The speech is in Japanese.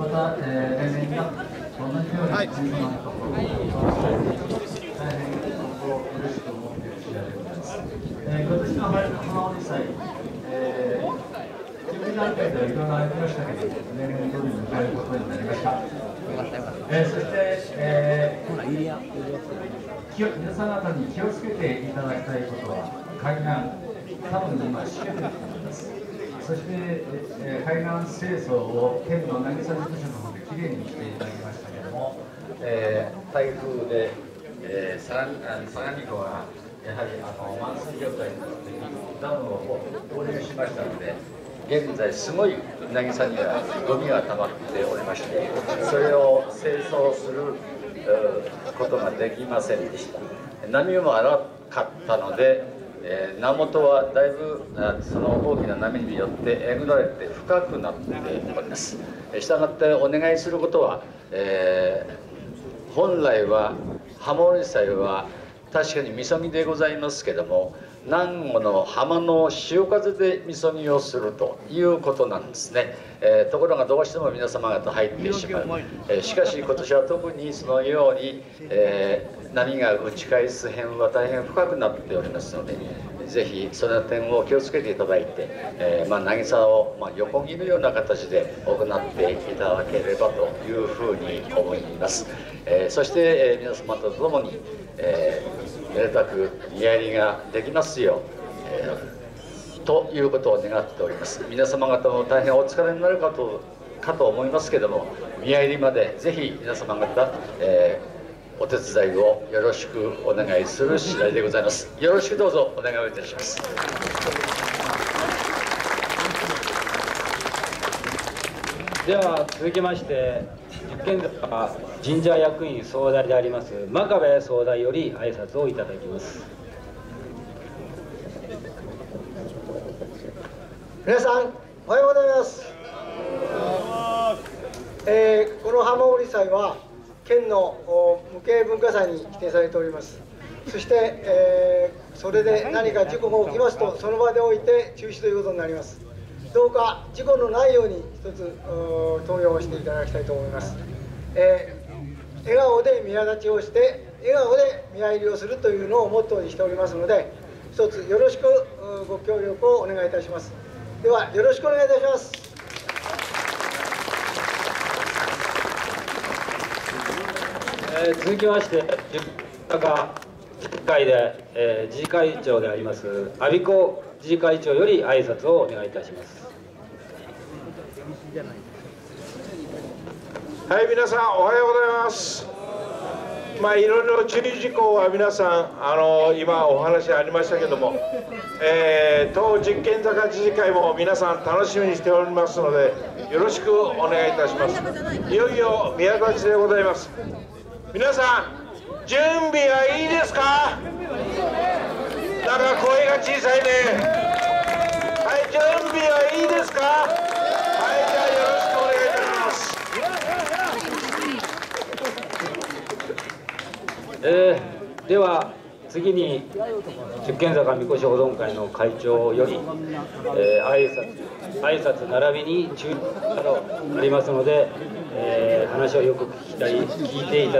また、えー、例年が同じように皆様のところに大変嬉しく思っている次第でございます。えー、今年の花織祭、えー、準備段階ではいろいろありましたけど、例年通りに迎えることになりました。えー、そして、えー、皆様方に気をつけていただきたいことは、海岸、多分今、しけてると思います。そして、え、海岸清掃を県の渚事務所の方できれいにしていただきましたけれども、えー、台風で、えー、相模湖がやはりあの満水状態になってダムを放流しましたので現在すごい渚にはゴミが溜まっておりましてそれを清掃することができませんでした。波も荒かったのでえー、名元はだいぶその大きな波によってえぐられて深くなっております。したがってお願いすることは、えー、本来はハモリ祭は確かにみそぎでございますけども南郷の浜の潮風でみそぎをするということなんですね、えー、ところがどうしても皆様方入ってしまう、えー、しかし今年は特にそのように、えー、波が打ち返す辺は大変深くなっておりますのでぜひその点を気をつけていただいて、えー、まあ、渚を、まあ、横切るような形で行っていただければというふうに思います、えそして、え皆様と共に、えめでたく見合いができますよう、えー、ということを願っております。皆様方も大変お疲れになるかとかと思いますけども見合いまでぜひ皆様方、えー、お手伝いをよろしくお願いする次第でございます。よろしくどうぞお願いをいたします。では続きまして現在は神社役員総代であります真壁総代より挨拶をいただきます。皆さんおはようございます、えー、この浜織祭は県の無形文化財に指定されております。そして、えー、それで何か事故が起きますとその場でおいて中止ということになります。どうか事故のないように一つ投与をしていただきたいと思います、えー、笑顔で宮立ちをして笑顔で宮入りをするというのをモットーにしておりますので一つよろしくご協力をお願いいたします。ではよろしくお願いいたしますえー、続きまして10日会で、えー、自治会長であります阿鼻子自治会長より挨拶をお願いいたします。はい皆さんおはようございます。まあいろいろ注意事項は皆さんあの今お話ありましたけども、えー、当実験坂自治会も皆さん楽しみにしておりますのでよろしくお願いいたします。いよいよ宮立ちでございます。皆さん準備はいいですか？なんか声が小さいね。はい準備はいいですか？はいじゃあよろしくお願いいたします。えー、では次に十軒坂みこし保存会の会長より、えー、挨拶挨拶並びに注意などありますので、えー、話をよく聞きたい聞いていただ